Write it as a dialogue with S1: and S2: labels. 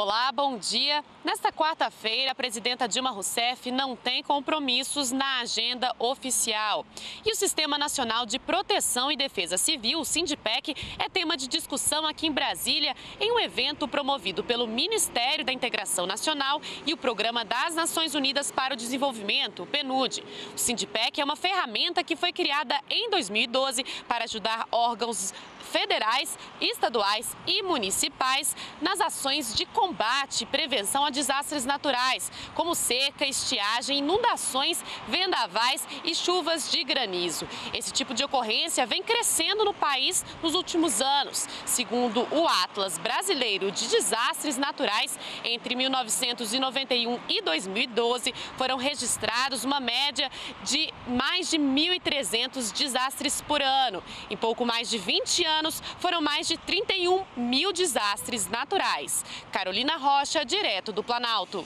S1: Olá, bom dia. Nesta quarta-feira, a presidenta Dilma Rousseff não tem compromissos na agenda oficial. E o Sistema Nacional de Proteção e Defesa Civil, o SINDIPEC, é tema de discussão aqui em Brasília em um evento promovido pelo Ministério da Integração Nacional e o Programa das Nações Unidas para o Desenvolvimento, o PNUD. O SINDIPEC é uma ferramenta que foi criada em 2012 para ajudar órgãos federais, estaduais e municipais nas ações de combate e prevenção a desastres naturais, como seca, estiagem, inundações, vendavais e chuvas de granizo. Esse tipo de ocorrência vem crescendo no país nos últimos anos. Segundo o Atlas Brasileiro de Desastres Naturais, entre 1991 e 2012 foram registrados uma média de mais de 1.300 desastres por ano. Em pouco mais de 20 anos, foram mais de 31 mil desastres naturais. Carolina Rocha, direto do Planalto.